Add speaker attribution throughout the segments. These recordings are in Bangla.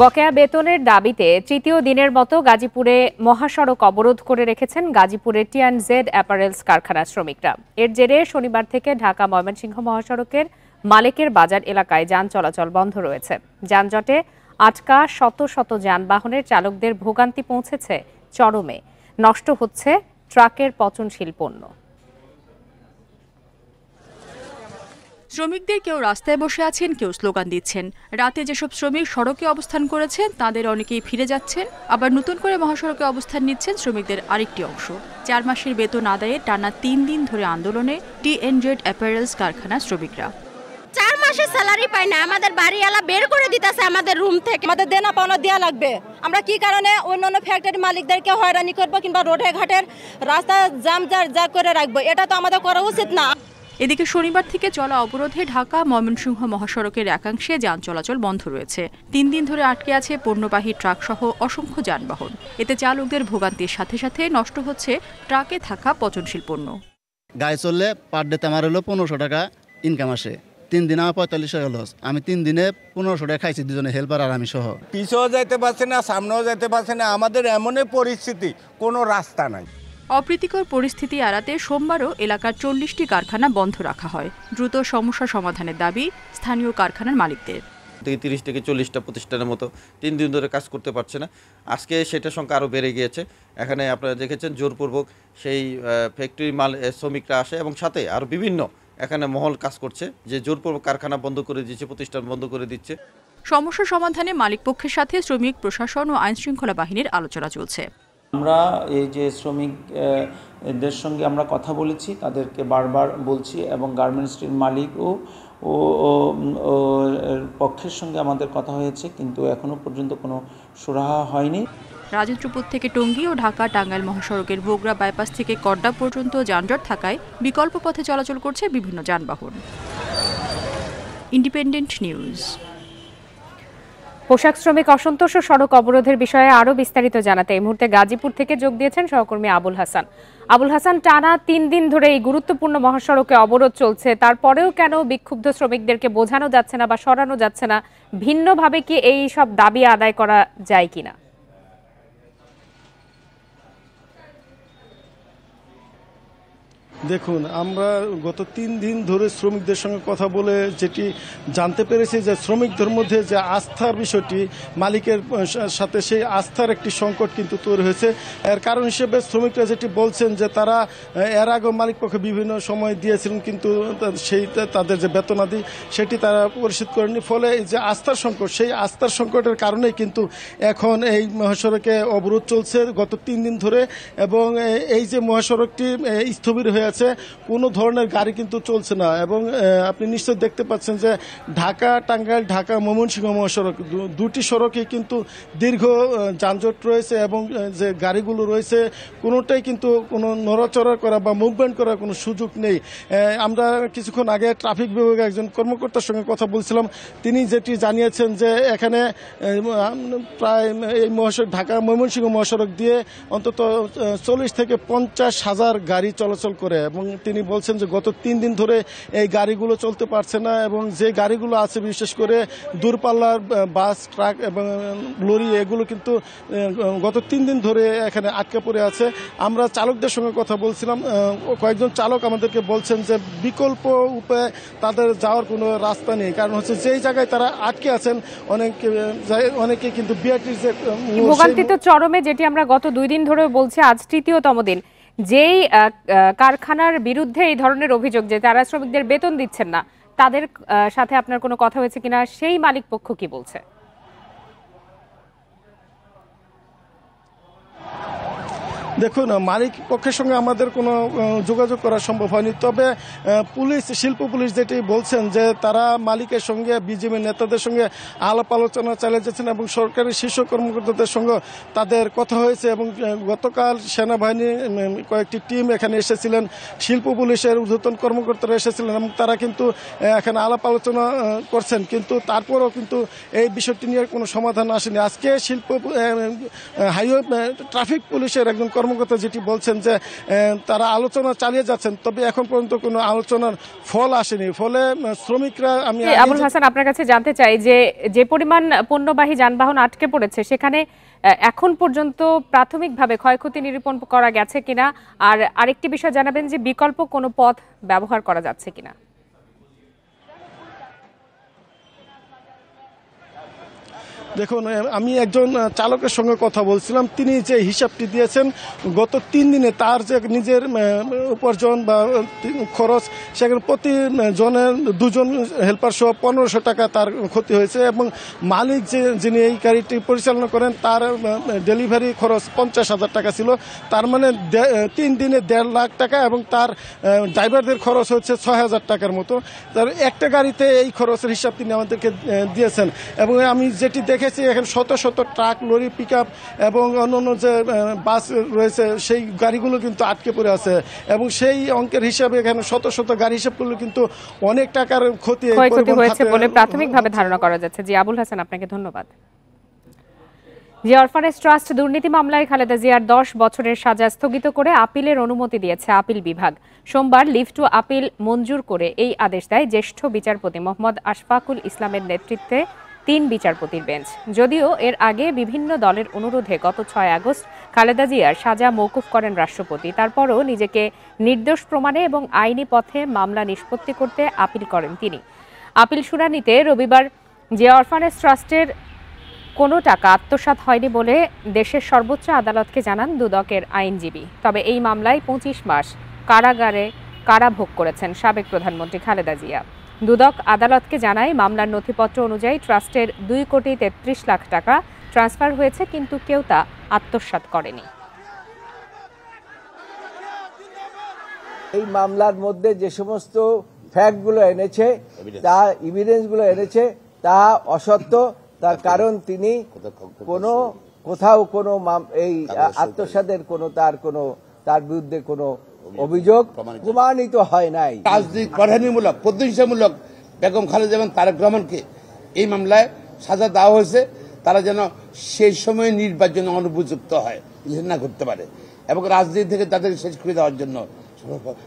Speaker 1: বকেয়া বেতনের দাবিতে তৃতীয় দিনের মতো গাজীপুরে মহাসড়ক অবরোধ করে রেখেছেন গাজীপুরের টিয়ানজেড অ্যাপারেলস কারখানার শ্রমিকরা। এর জেরে শনিবার থেকে ঢাকা ময়মনসিংহ মহাসড়কের মালেকের বাজার এলাকায় যান চলাচল বন্ধ রয়েছে। যানজটে আটকা শত শত যানবাহনের চালকদের ভোগান্তি পৌঁছেছে চরমে। নষ্ট হচ্ছে ট্রাকের পচনশীল পণ্য।
Speaker 2: শ্রমিকদের কেউ রাস্তায় বসে আছেন কেউ স্লোগান দিচ্ছেন। রাতে যেসব শ্রমিক সড়কে অবস্থান করেছেন তাদের অনেকেই ফিরে যাচ্ছেন। আবার নতুন করে মহাসড়কে অবস্থান নিচ্ছেন শ্রমিকদের আরেকটি অংশ। চার মাসের বেতন আদায়ে টানা তিন দিন ধরে আন্দোলনে টিএনজেড অ্যাপারেলস কারখানার শ্রমিকরা।
Speaker 3: চার মাসের স্যালারি পাই না আমাদের বাড়িওয়ালা বের করে দিতেছে আমাদের রুম থেকে।
Speaker 4: আমাদের দেনা পাওনা দেওয়া লাগবে। আমরা কি কারণে অন্য অন্য ফ্যাক্টরি মালিকদেরকে হয়রানি করব কিংবা রোডে ঘাটের রাস্তা জাম জার যা করে রাখব? এটা তো আমাদের করা উচিত না।
Speaker 2: এদিকে শনিবার থেকে চলা অবরোধে ঢাকা ময়মনসিংহ মহাসড়কের একাংশে যান চলাচল বন্ধ রয়েছে। তিন দিন ধরে আটকে আছে পণ্যবাহী ট্রাক সহ অসংখ্য যানবাহন। এতে চালকদের ভোগান্তির সাথে সাথে নষ্ট হচ্ছে ট্রাকে থাকা পচনশীল পণ্য।
Speaker 5: গায়ে চললে পার ডেতে আমার হলো পনেরোশো টাকা ইনকাম আসে। তিন দিন আমার পঁয়তাল্লিশ টাকা লস আমি তিন দিনে পনেরোশো টাকা খাইছি দুজনে হেল্পার আর আমি সহ।
Speaker 6: পিছেও যাইতে পারছে না সামনেও যাইতে পারছে না। আমাদের এমনই পরিস্থিতি কোনো রাস্তা নাই।
Speaker 2: অপ্রীতিকর পরিস্থিতি এড়াতে সোমবারও এলাকার চল্লিশটি কারখানা বন্ধ রাখা হয়। দ্রুত সমস্যা সমাধানের দাবি স্থানীয় কারখানার মালিকদের।
Speaker 7: থেকে তিরিশ থেকে চল্লিশটা প্রতিষ্ঠানের মতো তিন দিন ধরে কাজ করতে পারছে না। আজকে সেটার সংখ্যা আরও বেড়ে গিয়েছে। এখানে আপনারা দেখেছেন জোরপূর্বক সেই ফ্যাক্টরি মাল শ্রমিকরা আসে এবং সাথে আরও বিভিন্ন এখানে মহল কাজ করছে যে জোরপূর্বক কারখানা বন্ধ করে দিচ্ছে প্রতিষ্ঠান বন্ধ করে দিচ্ছে।
Speaker 2: সমস্যা সমাধানে মালিকপক্ষের সাথে শ্রমিক প্রশাসন ও আইনশৃঙ্খলা বাহিনীর আলোচনা চলছে।
Speaker 8: আমরা, এই যে শ্রমিক দের সঙ্গে আমরা কথা বলেছি, তাদেরকে বারবার বলছি এবং গার্মেন্টসটির মালিক ও ও পক্ষের সঙ্গে আমাদের কথা হয়েছে, কিন্তু এখনও পর্যন্ত কোনো সুরাহা হয়নি।
Speaker 2: রাজেন্দ্রপুর থেকে টঙ্গী ও ঢাকা টাঙ্গাইল মহাসড়কের বগুড়া বাইপাস থেকে কড্ডা পর্যন্ত যানজট থাকায় বিকল্প পথে চলাচল করছে বিভিন্ন যানবাহন। ইন্ডিপেন্ডেন্ট নিউজ
Speaker 1: পোশাক শ্রমিক অসন্তোষ ও সড়ক অবরোধের বিষয়ে আরও বিস্তারিত জানাতে এই মুহূর্তে গাজীপুর থেকে যোগ দিয়েছেন সহকর্মী আবুল হাসান। আবুল হাসান, টানা তিন দিন ধরে এই গুরুত্বপূর্ণ মহাসড়কে অবরোধ চলছে। তারপরেও কেন বিক্ষুব্ধ শ্রমিকদেরকে বোঝানো যাচ্ছে না বা সরানো যাচ্ছে না? ভিন্নভাবে কি এই সব দাবি আদায় করা যায় কিনা?
Speaker 9: দেখুন, আমরা গত তিন দিন ধরে শ্রমিকদের সঙ্গে কথা বলে যেটি জানতে পেরেছি যে শ্রমিকদের মধ্যে যে আস্থার বিষয়টি, মালিকের সাথে সেই আস্থার একটি সংকট কিন্তু তৈরি হয়েছে। এর কারণ হিসেবে শ্রমিকরা যেটি বলছেন যে তারা এর আগে মালিক পক্ষে বিভিন্ন সময় দিয়েছিলেন, কিন্তু সেই তাদের যে বেতনাদি, সেটি তারা পরিশোধ করেনি ফলে যে আস্থার সংকট, সেই আস্থার সংকটের কারণেই কিন্তু এখন এই মহাসড়কে অবরোধ চলছে গত তিন দিন ধরে এবং এই যে মহাসড়কটি স্থবির হয়ে আছে কোনো ধরনের গাড়ি কিন্তু চলছে না। এবং আপনি নিশ্চয় দেখতে পাচ্ছেন যে ঢাকা টাঙ্গাইল, ঢাকা ময়মনসিংহ মহাসড়ক দুটি সড়কে কিন্তু দীর্ঘ যানজট রয়েছে এবং যে গাড়িগুলো রয়েছে, কোনোটাই কিন্তু কোনো নড়াচড়া করা বা মুভমেন্ট করার কোনো সুযোগ নেই। আমরা কিছুক্ষণ আগে ট্রাফিক বিভাগের একজন কর্মকর্তার সঙ্গে কথা বলছিলাম। তিনি যেটি জানিয়েছেন যে এখানে প্রায়, এই মহাসড়ক, ঢাকা ময়মনসিংহ মহাসড়ক দিয়ে অন্তত চল্লিশ থেকে পঞ্চাশ হাজার গাড়ি চলাচল করে। এবং তিনি বলছেন যে গত তিন দিন ধরে এই গাড়িগুলো চলতে পারছে না এবং যে গাড়িগুলো আছে, বিশেষ করে দূরপাল্লার বাস, ট্রাক এবং লরি, এগুলো কিন্তু গত তিন দিন ধরে এখানে আটকে পড়ে আছে। আমরা চালকদের সঙ্গে কথা বলছিলাম কয়েকজন চালক আমাদেরকে বলছেন যে বিকল্প উপায়ে তাদের যাওয়ার কোনো রাস্তা নেই। কারণ হচ্ছে যেই জায়গায় তারা আটকে আছেন, অনেক অনেকে কিন্তু বিআরটির যে
Speaker 1: ভোগান্তি তো চরমে, যেটি আমরা গত দুই দিন ধরে বলছি, আজ তৃতীয়তম দিন। যেই কারখানার বিরুদ্ধে এই ধরনের অভিযোগ যে তারা শ্রমিকদের বেতন দিচ্ছেন না, তাদের সাথে আপনার কোনো কথা হয়েছে কিনা, সেই মালিক পক্ষ কি বলছে?
Speaker 9: দেখুন মালিক পক্ষের সঙ্গে আমাদের কোনো যোগাযোগ করা সম্ভব হয়নি। তবে পুলিশ, শিল্প পুলিশ যেটি বলছেন যে তারা মালিকের সঙ্গে বিজেপি নেতাদের সঙ্গে আলাপ আলোচনা চালিয়ে যাচ্ছেন এবং সরকারি শীর্ষ কর্মকর্তাদের সঙ্গে তাদের কথা হয়েছে এবং গতকাল সেনাবাহিনী কয়েকটি টিম এখানে এসেছিলেন। শিল্প পুলিশের ঊর্ধ্বতন কর্মকর্তারা এসেছিলেন এবং তারা কিন্তু এখানে আলাপ আলোচনা করছেন। কিন্তু তারপরও কিন্তু এই বিষয়টি নিয়ে কোনো সমাধান আসেনি। আজকে শিল্প হাইওয়ে ট্রাফিক পুলিশের একজন কর্ম কর্মকর্তা যেটি বলছেন যে তারা আলোচনা চালিয়ে যাচ্ছেন তবে এখন পর্যন্ত কোনো আলোচনার ফল আসেনি। ফলে শ্রমিকরা আমি
Speaker 1: আবুল হাসান আপনার কাছে জানতে চাই যে যে পরিমাণ পণ্যবাহী যানবাহন আটকে পড়েছে সেখানে এখন পর্যন্ত প্রাথমিকভাবে ক্ষয়ক্ষতি নিরূপণ করা গেছে কিনা? আর আরেকটি বিষয় জানাবেন যে বিকল্প কোনো পথ ব্যবহার করা যাচ্ছে কিনা?
Speaker 9: দেখুন আমি একজন চালকের সঙ্গে কথা বলছিলাম। তিনি যে হিসাবটি দিয়েছেন, গত তিন দিনে তার যে নিজের উপার্জন বা খরচ, সেখানে প্রতি জনের দুজন হেল্পার সহ পনেরোশো টাকা তার ক্ষতি হয়েছে এবং মালিক যে, যিনি এই গাড়িটি পরিচালনা করেন, তার ডেলিভারি খরচ পঞ্চাশ হাজার টাকা ছিল। তার মানে তিন দিনে দেড় লাখ টাকা এবং তার ড্রাইভারদের খরচ হচ্ছে ছয় হাজার টাকার মতো। তার একটা গাড়িতে এই খরচের হিসাব তিনি আমাদেরকে দিয়েছেন এবং আমি যেটি দেখেছি এখানে শত শত ট্রাক লরি পিক এবং অন্যান্য যে বাস রয়েছে সেই গাড়িগুলো কিন্তু আটকে পড়ে আছে। এবং সেই অঙ্কের হিসাবে এখানে শত শত গাড়ি হিসাব করলে কিন্তু অনেক টাকার ক্ষতি পরিবহন
Speaker 1: হয়েছে বলে প্রাথমিকভাবে ধারণা করা যাচ্ছে। জি আবুল হাসান আপনাকে ধন্যবাদ। যে অরফানেজ ট্রাস্ট দুর্নীতি মামলায় খালেদা জিয়ার দশ বছরের সাজা স্থগিত করে আপিলের অনুমতি দিয়েছে আপিল বিভাগ। সোমবার লিভ টু আপিল মঞ্জুর করে এই আদেশ দেয় জ্যেষ্ঠ বিচারপতি মোহাম্মদ আশফাকুল ইসলামের নেতৃত্বে তিন বিচারপতির বেঞ্চ। যদিও এর আগে বিভিন্ন দলের অনুরোধে গত ছয় আগস্ট খালেদা জিয়ার সাজা মৌকুফ করেন রাষ্ট্রপতি। তারপরও নিজেকে নির্দোষ প্রমাণে এবং আইনি পথে মামলা নিষ্পত্তি করতে আপিল করেন তিনি। আপিল শুনানিতে রবিবার জিয়া অরফানেজ ট্রাস্টের কোনো টাকা আত্মসাৎ হয়নি বলে দেশের সর্বোচ্চ আদালতকে জানান দুদকের আইনজীবী। তবে এই মামলায় পঁচিশ মাস কারাগারে কারাভোগ করেছেন সাবেক প্রধানমন্ত্রী খালেদা জিয়া। দুদক আদালতকে জানায় মামলার নথিপত্র অনুযায়ী ট্রাস্টের দুই কোটি তেত্রিশ লাখ টাকা ট্রান্সফার হয়েছে কিন্তু কেউ তা আত্মসাৎ করেনি।
Speaker 10: এই মামলার মধ্যে যে সমস্ত ফ্যাক্টগুলো এনেছে তা ইভিডেন্সগুলো এনেছে তা অসত্য তার কারণ তিনি কোনো কোথাও কোনো মাম- এই আত্মসাদের কোনো তার কোনো তার বিরুদ্ধে কোনো অভিযোগ প্রমাণিত হয় নাই।
Speaker 11: রাজনীতি করানিমূলক প্রতিহিংসামূলক বেগম খালেদা এবং তারেক রহমানকে এই মামলায় সাজা দেওয়া হয়েছে। তারা যেন সেই সময় নির্বাচনে অনুপযুক্ত হয় না করতে পারে। এবং রাজনীতি থেকে তাদের শেষ করে দেওয়ার জন্য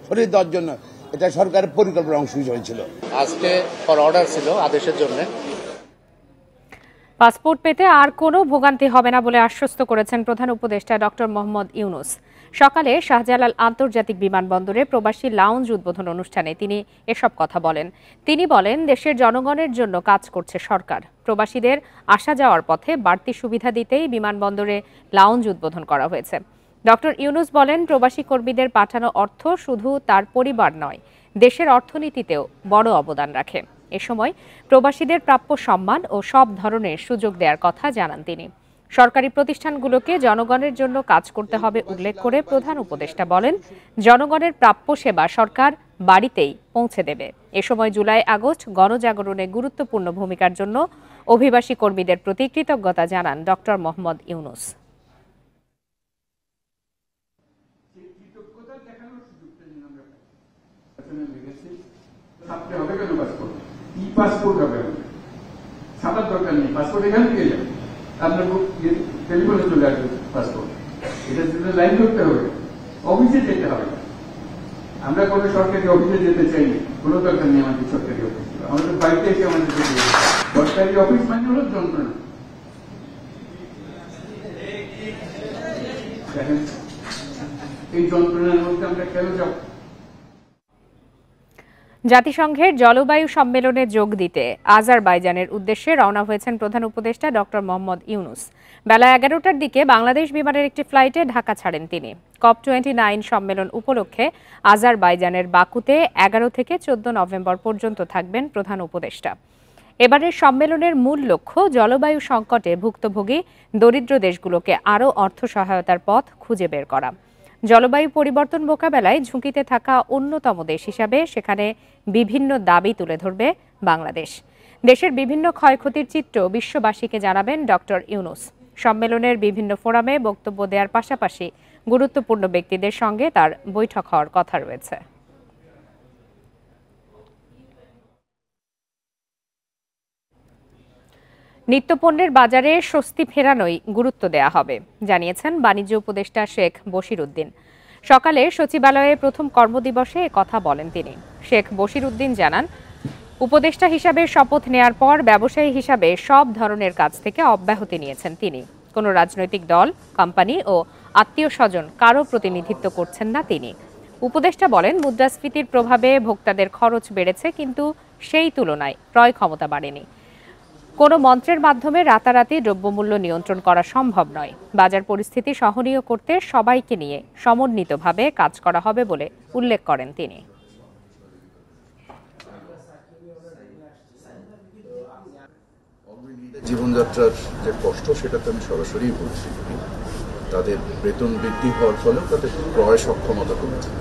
Speaker 11: সরিয়ে দেওয়ার জন্য এটা সরকারের পরিকল্পনার অংশ হিসেবে ছিল।
Speaker 12: আজকে পর অর্ডার ছিল আদেশের জন্য।
Speaker 1: পাসপোর্ট পেতে আর কোনো ভোগান্তি হবে না বলে আশ্বস্ত করেছেন প্রধান উপদেষ্টা ডক্টর মোহাম্মদ ইউনুস। সকালে শাহজালাল আন্তর্জাতিক বিমানবন্দরে প্রবাসী লাউঞ্জ উদ্বোধন অনুষ্ঠানে তিনি এসব কথা বলেন। তিনি বলেন, দেশের জনগণের জন্য কাজ করছে সরকার। প্রবাসীদের আসা যাওয়ার পথে বাড়তি সুবিধা দিতেই বিমানবন্দরে লাউঞ্জ উদ্বোধন করা হয়েছে। ডক্টর ইউনুস বলেন, প্রবাসী কর্মীদের পাঠানো অর্থ শুধু তার পরিবার নয়, দেশের অর্থনীতিতেও বড় অবদান রাখে। এ সময় প্রবাসীদের প্রাপ্য সম্মান ও সব ধরনের সুযোগ দেওয়ার কথা জানান তিনি। সরকারি প্রতিষ্ঠানগুলোকে জনগণের জন্য কাজ করতে হবে উল্লেখ করে প্রধান উপদেষ্টা বলেন, জনগণের প্রাপ্য সেবা সরকার বাড়িতেই পৌঁছে দেবে। এ সময় জুলাই আগস্ট গণজাগরণে গুরুত্বপূর্ণ ভূমিকার জন্য অভিবাসী কর্মীদের প্রতি কৃতজ্ঞতা জানান doctor Muhammad Yunus.
Speaker 13: Passport passport আপনার টেলিফোনে চলে আসবে পাসপোর্ট এটার জন্য লাইন করতে হবে অফিসে যেতে হবে। আমরা কোনো সরকারি অফিসে যেতে চাই কোনো দরকার নেই আমাদের সরকারি অফিস আমাদের বাড়িতে এসে আমাদের সরকারি অফিস মানে হলো যন্ত্রণা। এই যন্ত্রণার মধ্যে আমরা কেন যাব?
Speaker 1: জাতিসংঘের জলবায়ু সম্মেলনে যোগ দিতে আজারবাইজানের উদ্দেশ্যে রওনা হয়েছেন প্রধান উপদেষ্টা ডক্টর মোহাম্মদ ইউনুস। বেলা এগারোটার দিকে বাংলাদেশ বিমানের একটি ফ্লাইটে ঢাকা ছাড়েন তিনি। কপ টোয়েন্টি নাইন সম্মেলন উপলক্ষে আজারবাইজানের বাকুতে এগারো থেকে চোদ্দ নভেম্বর পর্যন্ত থাকবেন প্রধান উপদেষ্টা। এবারের সম্মেলনের মূল লক্ষ্য জলবায়ু সংকটে ভুক্তভোগী দরিদ্র দেশগুলোকে আরও অর্থ সহায়তার পথ খুঁজে বের করা। জলবায়ু পরিবর্তন মোকাবেলায় ঝুঁকিতে থাকা অন্যতম দেশ হিসাবে সেখানে বিভিন্ন দাবি তুলে ধরবে বাংলাদেশ। দেশের বিভিন্ন ক্ষয়ক্ষতির চিত্র বিশ্ববাসীকে জানাবেন ডক্টর ইউনুস। সম্মেলনের বিভিন্ন ফোরামে বক্তব্য দেওয়ার পাশাপাশি গুরুত্বপূর্ণ ব্যক্তিদের সঙ্গে তার বৈঠক হওয়ার কথা রয়েছে। নিত্যপণ্যের বাজারে স্বস্তি ফেরানোই গুরুত্ব দেয়া হবে, জানিয়েছেন বাণিজ্য উপদেষ্টা শেখ বশির উদ্দিন সকালে সচিবালয়ে প্রথম কর্মদিবসে কথা বলেন তিনি। শেখ বশির উদ্দিন জানান, উপদেষ্টা হিসাবে শপথ নেয়ার পর ব্যবসায়ী হিসাবে সব ধরনের কাজ থেকে অব্যাহতি নিয়েছেন তিনি। কোনো রাজনৈতিক দল, কোম্পানি ও আত্মীয় স্বজন কারও প্রতিনিধিত্ব করছেন না তিনি। উপদেষ্টা বলেন, মুদ্রাস্ফীতির প্রভাবে ভোক্তাদের খরচ বেড়েছে, কিন্তু সেই তুলনায় ক্রয় ক্ষমতা বাড়েনি। কোনো মন্ত্রের মাধ্যমে রাতারাতি দ্রব্যমূল্য নিয়ন্ত্রণ করা সম্ভব নয়। বাজার পরিস্থিতি সহনীয় করতে সবাইকে নিয়ে সমন্বিতভাবে কাজ করা হবে বলে উল্লেখ করেন তিনি।
Speaker 14: জীবনযাত্রার যে কষ্ট সেটা তো আমি সরাসরি বলছি। তাদের বেতন বৃদ্ধি হওয়ার ফলেও তাদের ক্রয় সক্ষমতা কমেছে।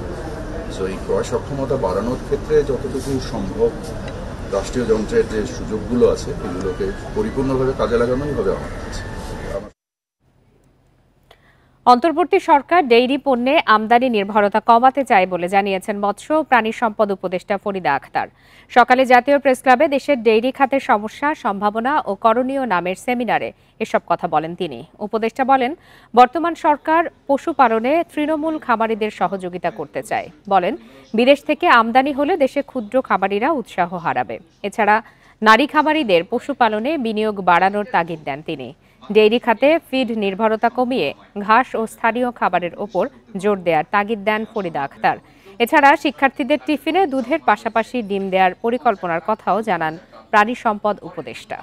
Speaker 14: সো এই ক্রয় সক্ষমতা বাড়ানোর ক্ষেত্রে যতটুকু সম্ভব রাষ্ট্রীয় যন্ত্রের যে সুযোগগুলো আছে এগুলোকে পরিপূর্ণভাবে কাজে লাগানোই হবে আমার কাছে।
Speaker 1: অন্তর্বর্তী সরকার ডেইরি পণ্যে আমদানি নির্ভরতা কমাতে চায় বলে জানিয়েছেন মৎস্য ও প্রাণী সম্পদ উপদেষ্টা ফরিদা আখতার। সকালে জাতীয় প্রেস ক্লাবে দেশের ডেইরি খাতের সমস্যা, সম্ভাবনা ও করণীয় নামের সেমিনারে এসব কথা বলেন তিনি। উপদেষ্টা বলেন, বর্তমান সরকার পশুপালনে তৃণমূল খামারিদের সহযোগিতা করতে চায়। বলেন, বিদেশ থেকে আমদানি হলে দেশে ক্ষুদ্র খামারিরা উৎসাহ হারাবে। এছাড়া নারী খামারিদের পশুপালনে বিনিয়োগ বাড়ানোর তাগিদ দেন তিনি। ডেইরি খাতে ফিড নির্ভরতা কমিয়ে ঘাস ও স্থানীয় খাবারের ওপর জোর দেওয়ার তাগিদ দেন ফরিদা আখতার। এছাড়া শিক্ষার্থীদের টিফিনে দুধের পাশাপাশি ডিম দেওয়ার পরিকল্পনার কথাও জানান প্রাণী সম্পদ উপদেষ্টা।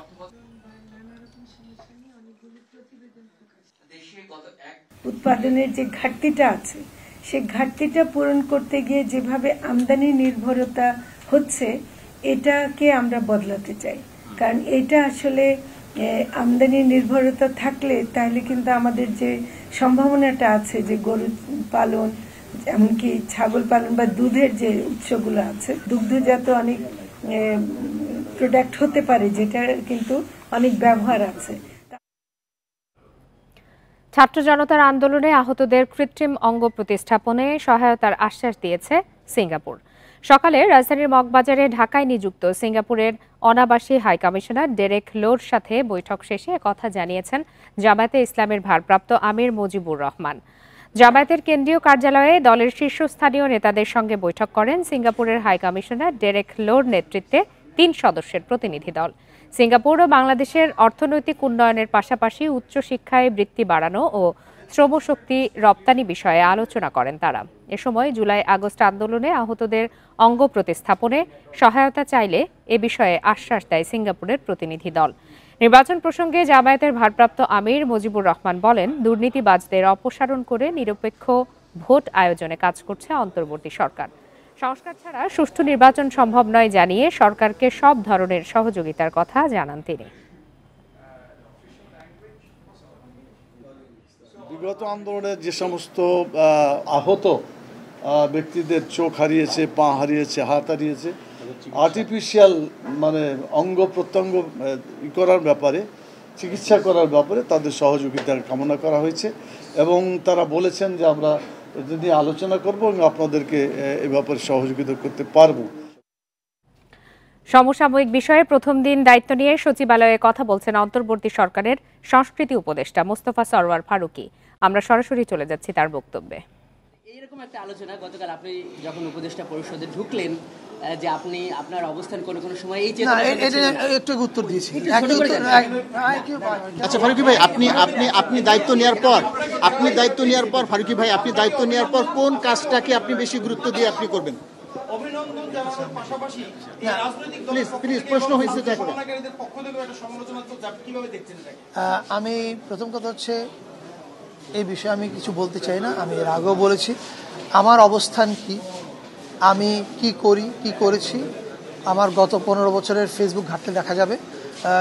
Speaker 15: উৎপাদনের যে ঘাটতিটা আছে, সে ঘাটতিটা পূরণ করতে গিয়ে যেভাবে আমদানি নির্ভরতা হচ্ছে, এটাকে আমরা বদলাতে চাই। কারণ এটা আসলে আমদানি নির্ভরতা থাকলে তাহলে কিন্তু আমাদের যে সম্ভাবনাটা আছে যে গরু পালন, এমনকি ছাগল পালন বা দুধের যে উৎসগুলো আছে, দুগ্ধজাত অনেক প্রোডাক্ট হতে পারে যেটা কিন্তু অনেক ব্যবহার আছে।
Speaker 1: ছাত্র জনতার আন্দোলনে আহতদের কৃত্রিম অঙ্গ প্রতিস্থাপনে সহায়তার আশ্বাস দিয়েছে সিঙ্গাপুর। সকালে রাজধানীর মগবাজারে ঢাকায় নিযুক্ত সিঙ্গাপুরের অনাবাসী হাই কমিশনার ডেরেক লোর সাথে বৈঠক শেষে কথা জানিয়েছেন জামায়াতে ইসলামের ভারপ্রাপ্ত আমির মুজিবুর রহমান। জামায়াতের কেন্দ্রীয় কার্যালয়ে দলের শীর্ষস্থানীয় নেতাদের সঙ্গে বৈঠক করেন সিঙ্গাপুরের হাই কমিশনার ডেরেক লোর নেতৃত্বে তিন সদস্যের প্রতিনিধি দল। সিঙ্গাপুর ও বাংলাদেশের অর্থনৈতিক উন্নয়নের পাশাপাশি উচ্চশিক্ষায় বৃত্তি বাড়ানো ও শ্রমশক্তি রপ্তানি বিষয়ে আলোচনা করেন তারা। এ সময় জুলাই আগস্ট আন্দোলনে আহতদের অঙ্গ প্রতিস্থাপনে সহায়তা চাইলে এ বিষয়ে আশ্বাস দেয় সিঙ্গাপুরের প্রতিনিধি দল। নির্বাচন প্রসঙ্গে জামায়াতের ভারপ্রাপ্ত আমির মুজিবুর রহমান বলেন, দুর্নীতিবাজদের অপসারণ করে নিরপেক্ষ ভোট আয়োজনে কাজ করছে অন্তর্বর্তী সরকার। সংস্কার ছাড়া সুষ্ঠু নির্বাচন সম্ভব নয় জানিয়ে সরকারকে সব ধরনের সহযোগিতার কথা জানান তিনি।
Speaker 9: বিগত আন্দোলনে যে সমস্ত আহত ব্যক্তিদের চোখ হারিয়েছে, পা হারিয়েছে, হাত হারিয়েছে আর্টিফিশিয়াল মানে অঙ্গ প্রত্যঙ্গ করার ব্যাপারে, চিকিৎসা করার ব্যাপারে তাদের সহযোগিতার কামনা করা হয়েছে এবং তারা বলেছেন যে আমরা নিয়ে আলোচনা করব এবং আপনাদেরকে এ ব্যাপারে সহযোগিতা করতে পারব।
Speaker 1: সমসাময়িক বিষয়ে প্রথম দিন দায়িত্ব নিয়ে সচিবালয়ে কথা বলছেন অন্তর্বর্তী সরকারের সংস্কৃতি উপদেষ্টা মোস্তফা সরওয়ার ফারুকি। আমরা সরাসরি চলে যাচ্ছি তার বক্তব্যে।
Speaker 16: এইরকম একটা আলোচনা গতকাল আপনি যখন উপদেষ্টা পরিষদে ঢুকলেন যে আপনি আপনার অবস্থান কোন কোন সময় এই
Speaker 17: একটু উত্তর দিয়েছি। আচ্ছা ফারুকি ভাই আপনি আপনি আপনি দায়িত্ব নেওয়ার পর আপনি দায়িত্ব নেওয়ার পর ফারুকি ভাই আপনি দায়িত্ব নেওয়ার পর কোন কাজটাকে আপনি বেশি গুরুত্ব দিয়ে আপনি করবেন? প্লিজ প্রশ্ন হয়েছে
Speaker 18: আমি প্রথম কথা হচ্ছে এই বিষয়ে আমি কিছু বলতে চাই না, আমি এর আগেও বলেছি। আমার অবস্থান কি? আমি কি করি, কি করেছি? আমার গত পনেরো বছরের ফেসবুক ঘাটলে দেখা যাবে।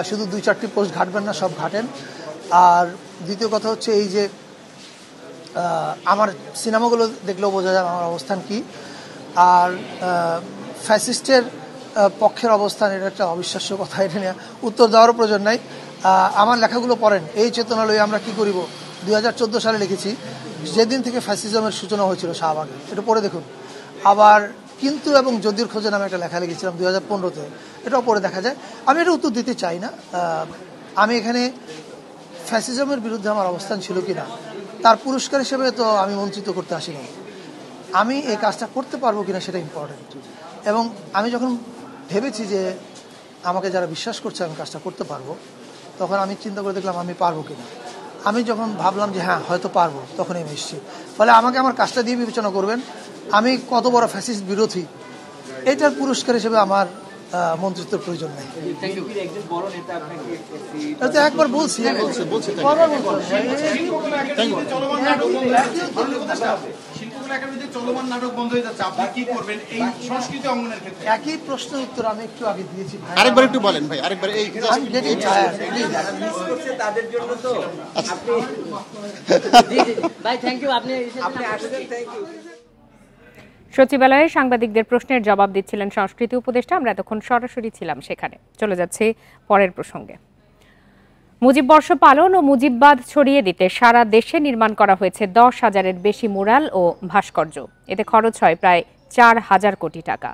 Speaker 18: শুধু দুই চারটি পোস্ট ঘাটবেন না, সব ঘাটেন। আর দ্বিতীয় কথা হচ্ছে এই যে আমার সিনেমাগুলো দেখলেও বোঝা যায় আমার অবস্থান কি। আর ফ্যাসিস্টের পক্ষের অবস্থান, এটা একটা অবিশ্বাস্য কথা, এটা নিয়ে উত্তর দেওয়ারও প্রয়োজন নাই। আমার লেখাগুলো পড়েন। এই চেতনা লই আমরা কি করিব? দু হাজার চোদ্দ সালে লিখেছি, যেদিন থেকে ফ্যাসিজমের সূচনা হয়েছিল শাহবাগে। এটা পড়ে দেখুন। আবার কিন্তু এবং যদির খোঁজে নামে একটা লেখা লিখেছিলাম দুই হাজার পনেরোতে। এটাও পরে দেখা যায়। আমি এটা উত্তর দিতে চাই না। আমি এখানে ফ্যাসিজমের বিরুদ্ধে আমার অবস্থান ছিল কি না তার পুরস্কার হিসেবে তো আমি মন্ত্রিত করতে আসিনি। আমি এই কাজটা করতে পারব কিনা সেটা ইম্পর্টেন্ট এবং আমি যখন ভেবেছি যে আমাকে যারা বিশ্বাস করছে আমি কাজটা করতে পারব, তখন আমি চিন্তা করে দেখলাম আমি পারব কিনা। আমি যখন ভাবলাম যে হ্যাঁ হয়তো পারব তখন আমি এসেছি ফলে আমাকে আমার কাজটা দিয়ে বিবেচনা করবেন আমি কত বড় ফ্যাসিস্ট বিরোধী এটার পুরস্কার হিসেবে আমার মন্ত্রিত্বের প্রয়োজন নেই তো একবার বলছি বারবার বলছি। একই প্রশ্নের উত্তর আমি একটু আগে দিয়েছি
Speaker 17: আরেকবার একটু বলেন ভাই আরেকবার এই
Speaker 18: I'm getting tired, please.
Speaker 16: তাদের জন্য তো আপনি জি, জি, ভাই থ্যাংক ইউ আপনি আপনি আসছেন থ্যাংক ইউ
Speaker 1: সচিবালয়ে সাংবাদিকদের প্রশ্নের জবাব দিচ্ছিলেন সংস্কৃতি উপদেষ্টা আমরা এতক্ষণ সরাসরি ছিলাম সেখানে। চলে যাচ্ছি পরের প্রসঙ্গে। মুজিব বর্ষ পালন ও মুজিববাদ ছড়িয়ে দিতে সারা দেশে নির্মাণ করা হয়েছে দশ হাজারের বেশি মুরাল ও ভাস্কর্য। এতে খরচ হয় প্রায় চার হাজার কোটি টাকা।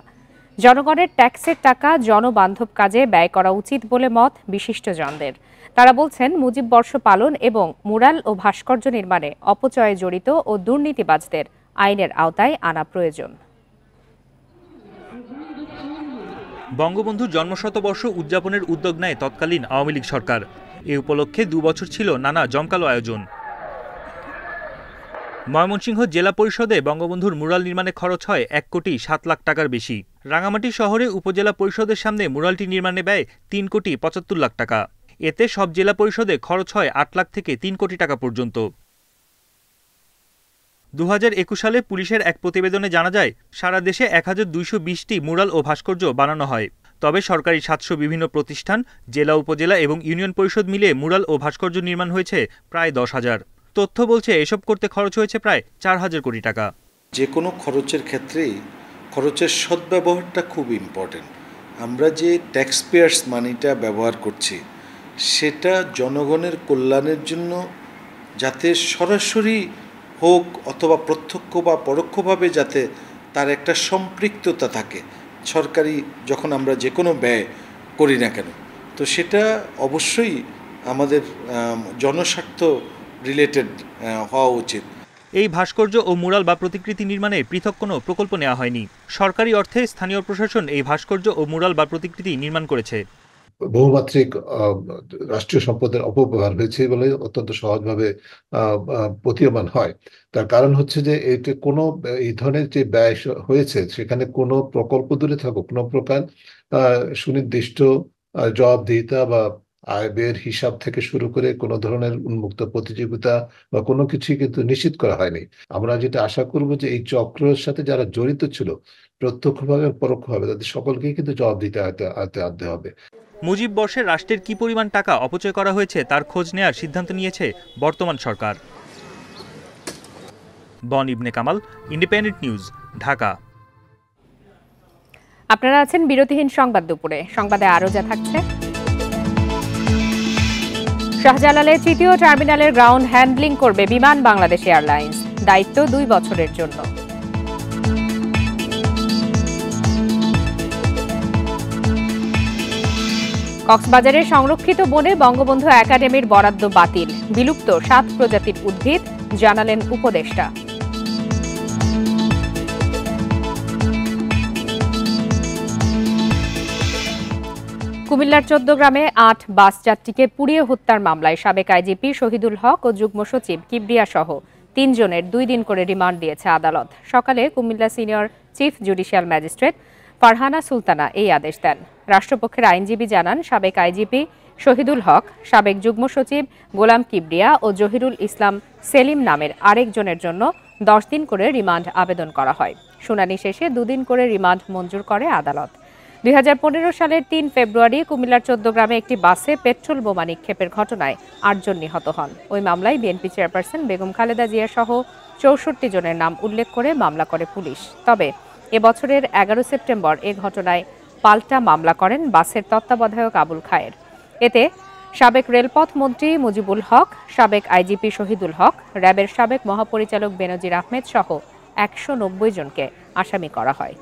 Speaker 1: জনগণের ট্যাক্সের টাকা জনবান্ধব কাজে ব্যয় করা উচিত বলে মত বিশিষ্টজনদের। তারা বলছেন, মুজিব বর্ষ পালন এবং মুরাল ও ভাস্কর্য নির্মাণে অপচয়ে জড়িত ও দুর্নীতিবাজদের আইনের আওতায় আনা প্রয়োজন।
Speaker 19: বঙ্গবন্ধুর জন্মশতবর্ষ উদযাপনের উদ্যোগ নেয় তৎকালীন আওয়ামী লীগ সরকার। এ উপলক্ষে দু বছর ছিল নানা জমকালো আয়োজন। ময়মনসিংহ জেলা পরিষদে বঙ্গবন্ধুর মুরাল নির্মাণে খরচ হয় এক কোটি সাত লাখ টাকার বেশি। রাঙামাটি শহরে উপজেলা পরিষদের সামনে মুরালটি নির্মাণে ব্যয় তিন কোটি পঁচাত্তর লাখ টাকা। এতে সব জেলা পরিষদে খরচ হয় আট লাখ থেকে তিন কোটি টাকা পর্যন্ত। দু হাজার একুশ সালে পুলিশের এক প্রতিবেদনে জানা যায়, সারা দেশে এক হাজার দুইশো বিশটি মুরাল ও ভাস্কর্য বানানো হয়। তবে সরকারি সাতশো বিভিন্ন প্রতিষ্ঠান, জেলা, উপজেলা এবং ইউনিয়ন পরিষদ মিলে মুরাল ও ভাস্কর্য নির্মাণ হয়েছে প্রায় দশ হাজার। তথ্য বলছে এসব করতে খরচ হয়েছে প্রায় চার হাজার কোটি টাকা।
Speaker 20: যে কোনো খরচের ক্ষেত্রেই খরচের সদ্ব্যবহারটা খুব ইম্পর্টেন্ট আমরা যে ট্যাক্স পেয়ার্স মানিটা ব্যবহার করছি, সেটা জনগণের কল্যাণের জন্য যাতে সরাসরি হোক অথবা প্রত্যক্ষ বা পরোক্ষভাবে যাতে তার একটা সম্পৃক্ততা থাকে সরকারি যখন আমরা যে কোনো ব্যয় করি না কেন, তো সেটা অবশ্যই আমাদের জনস্বার্থ রিলেটেড হওয়া উচিত।
Speaker 19: এই ভাস্কর্য ও মুরাল বা প্রতিকৃতি নির্মাণে পৃথক কোনো প্রকল্প নেওয়া হয়নি। সরকারি অর্থে স্থানীয় প্রশাসন এই ভাস্কর্য ও মুরাল বা প্রতিকৃতি নির্মাণ করেছে।
Speaker 21: বহুমাত্রিক রাষ্ট্রীয় সম্পদের অপব্যবহার হয়েছে বলে অত্যন্ত সহজভাবে প্রতীয়মান হয়। তার কারণ হচ্ছে যে এতে কোনো, এই ধরনের যে ব্যয় হয়েছে সেখানে কোনো প্রকল্প দূরে থাকুক। কোনো প্রকার সুনির্দিষ্ট জবাবদিহিতা বা আয় ব্যয়ের হিসাব থেকে শুরু করে কোনো ধরনের উন্মুক্ত প্রতিযোগিতা বা কোনো কিছুই কিন্তু নিশ্চিত করা হয়নি। আমরা যেটা আশা করব যে এই চক্রের সাথে যারা জড়িত ছিল, প্রত্যক্ষভাবে পরোক্ষভাবে তাদের সকলকেই কিন্তু জবাব দিতে আনতে হবে।
Speaker 19: মুজিব বর্ষে রাষ্ট্রের কি পরিমাণ টাকা অপচয় করা হয়েছে তার খোঁজ নেয়ার সিদ্ধান্ত নিয়েছে বর্তমান সরকার। Bon Ibne Kamal, Independent News, Dhaka.
Speaker 1: আপনারা আছেন বিরতিহীন সংবাদ দুপুরে। সংবাদে আরও যা থাকছে। শাহজালালে তৃতীয় টার্মিনালের গ্রাউন্ড হ্যান্ডলিং করবে বিমান বাংলাদেশ এয়ারলাইন্স। দায়িত্ব দুই বছরের জন্য। কক্সবাজারের সংরক্ষিত বনে বঙ্গবন্ধু একাডেমির বরাদ্দ বাতিল। বিলুপ্ত সাত প্রজাতির উদ্ভিদ, জানালেন উপদেষ্টা। কুমিল্লার চোদ্দ গ্রামে আট বাস যাত্রীকে পুড়িয়ে হত্যার মামলায় সাবেক আইজিপি শহীদুল হক ও যুগ্ম সচিব কিবরিয়া সহ তিনজনের দুই দিন করে রিমান্ড দিয়েছে আদালত। সকালে Comilla senior chief judicial magistrate Farhana Sultana এই আদেশ দেন। রাষ্ট্রপক্ষের আইনজীবী জানান, সাবেক আইজিপি শহীদুল হক, সাবেক যুগ্ম সচিব গোলাম কিবরিয়া ও জহিরুল ইসলাম সেলিম নামের আরেকজনের জন্য দশ দিন করে রিমান্ড আবেদন করা হয়। শুনানি শেষে দুদিন করে রিমান্ড মঞ্জুর করে আদালত। দুই হাজার পনেরো সালের তিন ফেব্রুয়ারি কুমিল্লার চোদ্দ গ্রামে একটি বাসে পেট্রোল বোমা নিক্ষেপের ঘটনায় আটজন নিহত হন। ওই মামলায় বিএনপি চেয়ারপারসন বেগম খালেদা জিয়া সহ চৌষট্টি জনের নাম উল্লেখ করে মামলা করে পুলিশ। তবে এবছরের এগারো সেপ্টেম্বর এ ঘটনায় পাল্টা মামলা করেন বাসের তত্ত্বাবধায়ক আবুল খায়ের। এতে সাবেক রেলপথ মন্ত্রী মুজিবুল হক, সাবেক আইজিপি শহীদুল হক, র্যাবের সাবেক মহাপরিচালক বেনজির আহমেদ সহ একশো নব্বই জনকে আসামি করা হয়।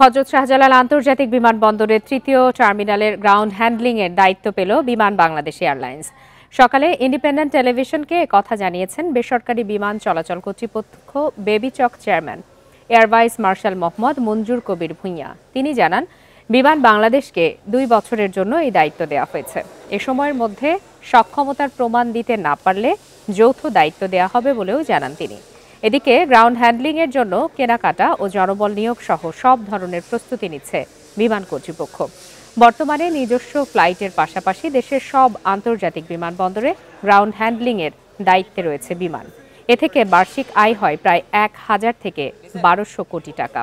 Speaker 1: হজরত শাহজালাল আন্তর্জাতিক বিমানবন্দরের তৃতীয় টার্মিনালের গ্রাউন্ড হ্যান্ডলিং এর দায়িত্ব পেল বিমান বাংলাদেশ এয়ারলাইন্স। সকালে ইন্ডিপেন্ডেন্ট টেলিভিশনকে কথা জানিয়েছেন বেসরকারি বিমান চলাচল কর্তৃপক্ষ Bebichak chairman. Air vice marshal Muhammad Manjur Kabir Bhuiyan. তিনি জানান, বিমান বাংলাদেশকে দুই বছরের জন্য এই দায়িত্ব দেওয়া হয়েছে। এ সময়ের মধ্যে সক্ষমতার প্রমাণ দিতে না পারলে যৌথ দায়িত্ব দেওয়া হবে বলেও জানান তিনি। এদিকে গ্রাউন্ড হ্যান্ডলিং এর জন্য কেনাকাটা ও জনবল নিয়োগ সহ সব ধরনের প্রস্তুতি নিচ্ছে বিমান কর্তৃপক্ষ। বর্তমানে নিজস্ব ফ্লাইটের পাশাপাশি দেশের সব আন্তর্জাতিক বিমানবন্দরে গ্রাউন্ড হ্যান্ডলিং এর দায়িত্বে রয়েছে বিমান। এ থেকে বার্ষিক আয় হয় প্রায় এক হাজার থেকে বারোশো কোটি টাকা।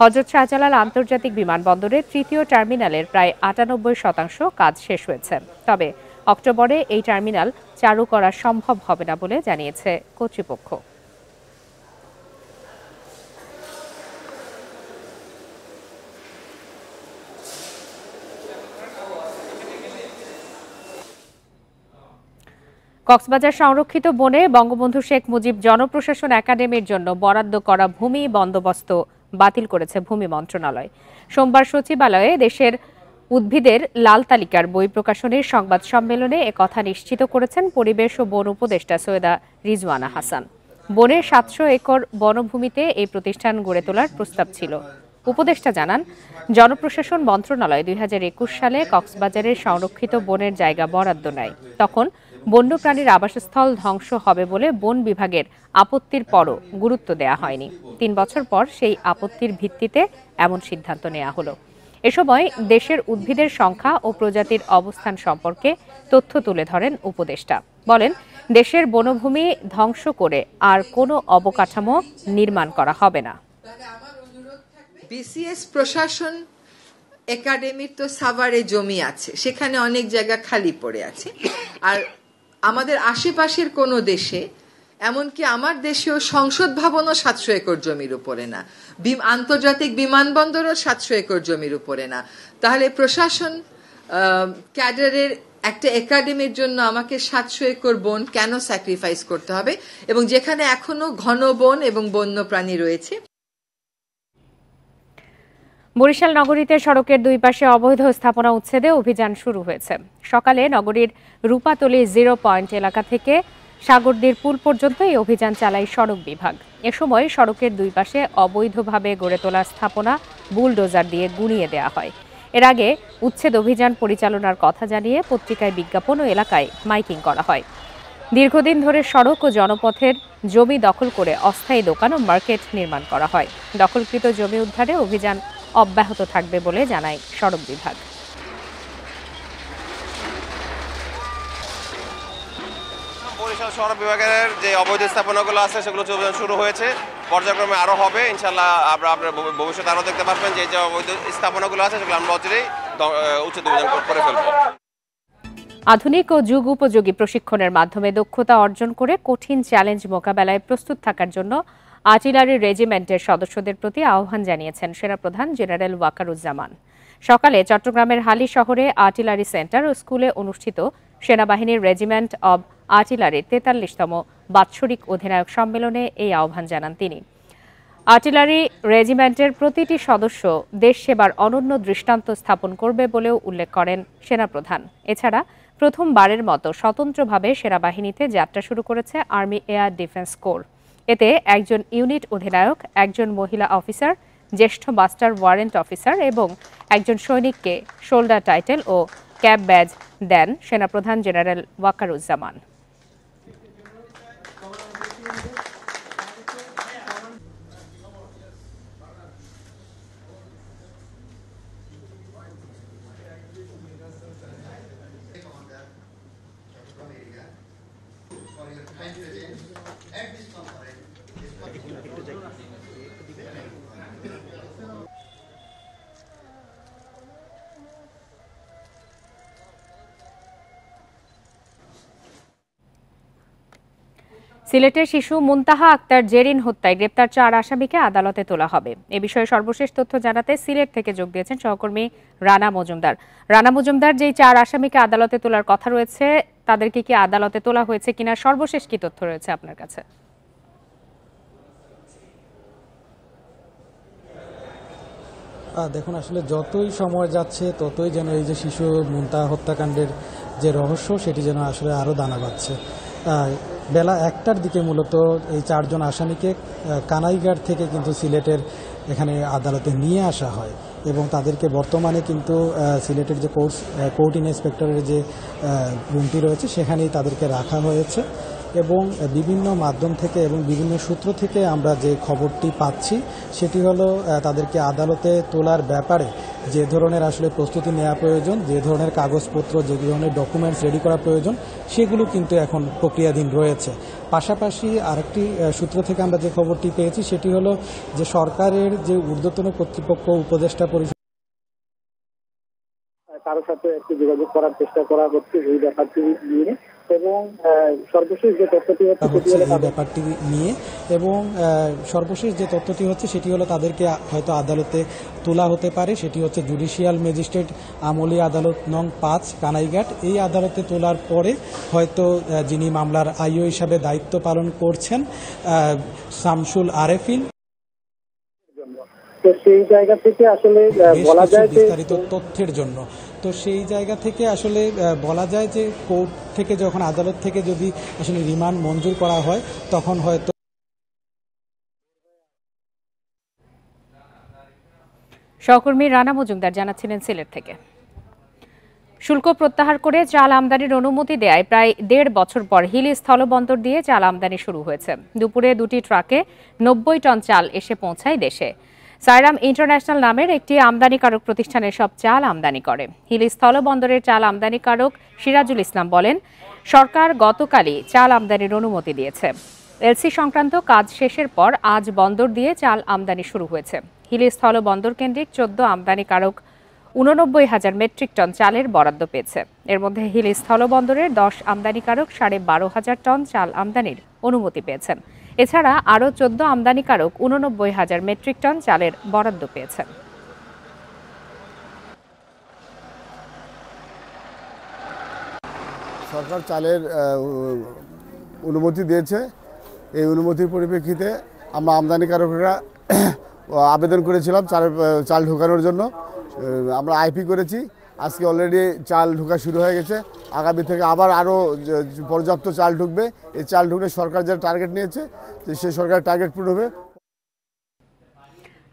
Speaker 1: হজরত শাহজালাল আন্তর্জাতিক বিমানবন্দরের তৃতীয় টার্মিনালের প্রায় আটানব্বই শতাংশ কাজ শেষ হয়েছে। তবে অক্টোবরে এই টার্মিনাল চালু করা সম্ভব হবে না বলে জানিয়েছে কর্তৃপক্ষ। কক্সবাজার সংরক্ষিত বনে বঙ্গবন্ধু শেখ মুজিব জনপ্রশাসন একাডেমির জন্য বরাদ্দ করা ভূমি বন্দোবস্ত বাতিল করেছে ভূমি মন্ত্রণালয়। সোমবার সচিবালয়ে দেশের উদ্ভিদের লাল তালিকার বই প্রকাশনের সংবাদ সম্মেলনে কথা নিশ্চিত করেছেন পরিবেশ ও বন উপদেষ্টা সৈয়দা রিজওয়ানা হাসান। বনের সাতশো একর বনভূমিতে এই প্রতিষ্ঠান গড়ে তোলার প্রস্তাব ছিল। উপদেষ্টা জানান, জনপ্রশাসন মন্ত্রণালয় দুই হাজার একুশ সালে কক্সবাজারের সংরক্ষিত বনের জায়গা বরাদ্দ নেয়। তখন বন্যপ্রাণীর আবাসস্থল ধ্বংস হবে বলে বন বিভাগের আপত্তির পরও গুরুত্ব দেয়া হয়নি। তিন বছর পর সেই আপত্তির ভিত্তিতে এমন সিদ্ধান্ত নেওয়া হলো। এ সময় দেশের উদ্ভিদের সংখ্যা ও প্রজাতির অবস্থান সম্পর্কে তথ্য তুলে ধরেন উপদেষ্টা। বলেন, দেশের বনভূমি ধ্বংস করে আর কোনো অবকাঠামো নির্মাণ করা হবে না।
Speaker 22: বিসিএস প্রশাসন একাডেমির তো সাভারে জমি আছে, সেখানে অনেক জায়গা খালি পড়ে আছে। আর আমাদের আশেপাশের কোনো দেশে, এমনকি আমার দেশেও সংসদ ভবনও সাতশো একর জমির উপরে না। আন্তর্জাতিক বিমানবন্দরও সাতশো একর জমির উপরে না। তাহলে প্রশাসন ক্যাডারের একটা একাডেমির জন্য আমাকে সাতশো একর বন কেন স্যাক্রিফাইস করতে হবে? এবং যেখানে এখনও ঘন বন এবং বন্যপ্রাণী রয়েছে
Speaker 1: বরিশাল নগরীতে সড়কের দুই পাশে অবৈধ স্থাপনা উচ্ছেদে অভিযান শুরু হয়েছে। সকালে নগরীর রূপাতলি জিরো পয়েন্ট এলাকা থেকে সাগরদীর পুল পর্যন্ত এই অভিযান চালায় সড়ক বিভাগ। এ সময় সড়কের দুই পাশে অবৈধভাবে গড়ে তোলা স্থাপনা বুলডোজার দিয়ে গুঁড়িয়ে দেওয়া হয়। এর আগে উচ্ছেদ অভিযান পরিচালনার কথা জানিয়ে পত্রিকায় বিজ্ঞাপন ও এলাকায় মাইকিং করা হয়। দীর্ঘদিন ধরে সড়ক ও জনপথের জমি দখল করে অস্থায়ী দোকান ও মার্কেট নির্মাণ করা হয়। দখলকৃত জমি উদ্ধারে অভিযান অব্যাহত থাকবে বলে জানায় সড়ক বিভাগ।
Speaker 23: বরিশাল শহর বিভাগের যে অবৈধ স্থাপনাগুলো আছে সেগুলো শুরু হয়েছে। পর্যায়ক্রমে আরও হবে। ইনশাল্লাহ আমরা আপনার ভবিষ্যতে আরও দেখতে পারবেন যে যে অবৈধ স্থাপনাগুলো আছে সেগুলো আমরা অচিরেই অভিযান করে ফেলব।
Speaker 1: আধুনিক ও যুগ উপযোগী প্রশিক্ষণের মাধ্যমে দক্ষতা অর্জন করে কঠিন চ্যালেঞ্জ মোকাবেলায় প্রস্তুত থাকার জন্য আর্টিলারি রেজিমেন্টের সদস্যদের প্রতি আহ্বান জানিয়েছেন সেনাপ্রধান জেনারেল ওয়াকারুজ্জামান। সকালে চট্টগ্রামের হালি শহরে আর্টিলারি সেন্টার ও স্কুলে অনুষ্ঠিত সেনাবাহিনীর রেজিমেন্ট অব আর্টিলারির তেতাল্লিশতম বাৎসরিক অধিনায়ক সম্মেলনে এই আহ্বান জানান তিনি। আর্টিলারি রেজিমেন্টের প্রতিটি সদস্য দেশ সেবার অনন্য দৃষ্টান্ত স্থাপন করবে বলেও উল্লেখ করেন সেনাপ্রধান এছাড়া প্রথমবারের মতো স্বতন্ত্রভাবে সেনাবাহিনীতে যাত্রা শুরু করেছে আর্মি এয়ার ডিফেন্স কোর। এতে একজন ইউনিট অধিনায়ক, একজন মহিলা অফিসার, জ্যেষ্ঠ মাস্টার ওয়ারেন্ট অফিসার এবং একজন সৈনিককে শোল্ডার টাইটেল ও ক্যাব ব্যাজ দেন সেনাপ্রধান জেনারেল ওয়াকারুজ্জামান। সিলেটের শিশু মুনতাহা আক্তার জেরিন হত্যায় গ্রেপ্তার চার আসামিকে আদালতে তোলা হবে। এ বিষয়ে সর্বশেষ তথ্য জানাতে সিলেট থেকে যোগ দিয়েছেন সহকর্মী রানা মজুমদার। রানা মজুমদার, যেই চার আসামিকে আদালতে তোলার কথা রয়েছে, তাদেরকে কি আদালতে তোলা হয়েছে কিনা সর্বশেষ কি তথ্য রয়েছে আপনার কাছে?
Speaker 24: দেখুন, আসলে যতই সময় যাচ্ছে, ততই যেন এই যে শিশু মুন্তা হত্যাকাণ্ডের যে রহস্য, সেটি যেন আসলে আরও দানা বাঁধছে। বেলা একটার দিকে মূলত এই চারজন আসামিকে কানাইঘাট থেকে কিন্তু সিলেটের এখানে আদালতে নিয়ে আসা হয় এবং তাদেরকে বর্তমানে কিন্তু সিলেটের যে কোর্স কোর্ট ইন্সপেক্টরের যে রুমটি রয়েছে সেখানেই তাদেরকে রাখা হয়েছে। এবং বিভিন্ন মাধ্যম থেকে এবং বিভিন্ন সূত্র থেকে আমরা যে খবরটি পাচ্ছি, সেটি হলো তাদেরকে আদালতে তোলার ব্যাপারে যে ধরনের আসলে প্রস্তুতি নেওয়া প্রয়োজন, যে ধরনের কাগজপত্র, যে ধরনের ডকুমেন্টস রেডি করা প্রয়োজন, সেগুলো কিন্তু এখন প্রক্রিয়াধীন রয়েছে। পাশাপাশি আরেকটি সূত্র থেকে আমরা যে খবরটি পেয়েছি, সেটি হলো যে সরকারের যে ঊর্ধ্বতন কর্তৃপক্ষ উপদেষ্টা পরিষদ
Speaker 25: কারোর সাথে একটু যোগাযোগ করার চেষ্টা করা হচ্ছে এই ব্যাপারটি নিয়ে। এবং সর্বশেষ যে তথ্যটি হচ্ছে
Speaker 24: এই ব্যাপারটি নিয়ে এবং সর্বশেষ যে তথ্যটি হচ্ছে সেটি হলো তাদেরকে হয়তো আদালতে তোলা হতে পারে। সেটি হচ্ছে জুডিশিয়াল ম্যাজিস্ট্রেট আমলি আদালত নং পাঁচ কানাইঘাট। এই আদালতে তোলার পরে হয়তো যিনি মামলার আইও হিসাবে দায়িত্ব পালন করছেন শামসুল আরেফিন
Speaker 25: তো সেই জায়গা থেকে আসলে বলা যায় যে
Speaker 24: বিস্তারিত তথ্যের জন্য। তো সেই জায়গা থেকে আসলে বলা যায় যে কোর্ট থেকে যখন আদালত থেকে যদি আসলে রিমান্ড মঞ্জুর করা হয় তখন হয়তো
Speaker 1: সহকর্মী রানা মজুমদার জানাচ্ছিলেন সিলেট থেকে। শুল্ক প্রত্যাহার করে চাল আমদানির অনুমতি দেয় প্রায় দেড় বছর পর হিলি স্থলবন্দর দিয়ে চাল আমদানি শুরু হয়েছে। দুপুরে দুটি ট্রাকে নব্বই টন চাল এসে পৌঁছায় দেশে। সাইরাম ইন্টারন্যাশনাল নামের একটি আমদানিকারক প্রতিষ্ঠানের সব চাল আমদানি করে। হিলি স্থলবন্দরের চাল আমদানিকারক সিরাজুল ইসলাম বলেন, সরকার গতকালই চাল আমদানির অনুমতি দিয়েছে। এলসি সংক্রান্ত কাজ শেষের পর আজ বন্দর দিয়ে চাল আমদানি শুরু হয়েছে। হিলি স্থল বন্দর কেন্দ্রিক চোদ্দ আমদানিকারক উননব্বই হাজার মেট্রিক টন চালের বরাদ্দ পেয়েছে। এর মধ্যে হিলি স্থলবন্দরের দশ আমদানিকারক সাড়ে বারো হাজার টন চাল আমদানির অনুমতি পেয়েছেন এছাড়া আরও চোদ্দ আমদানিকারক উননব্বই হাজার মেট্রিক টন চালের বরাদ্দ পেয়েছেন।
Speaker 26: সরকার চালের অনুমতি দিয়েছে। এই অনুমতির পরিপ্রেক্ষিতে আমরা আমদানিকারকরা আবেদন করেছিলাম চাল চাল ঢোকানোর জন্য। আমরা আইপি করেছি। আজকে অলরেডি চাল ঢোকা শুরু হয়ে গেছে। আগামী থেকে আবার আরও পর্যাপ্ত চাল ঢুকবে। এই চাল ঢুকলে সরকার যে টার্গেট নিয়েছে সেই সরকারের টার্গেট পূরণ হবে।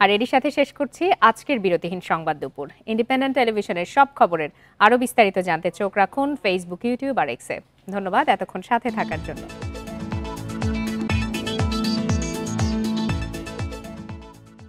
Speaker 1: আর এরই সাথে শেষ করছি আজকের বিরতিহীন সংবাদ দুপুর। ইন্ডিপেন্ডেন্ট টেলিভিশনের সব খবরের আরও বিস্তারিত জানতে চোখ রাখুন ফেসবুক ইউটিউব আর এক্সে ধন্যবাদ এতক্ষণ সাথে থাকার জন্য।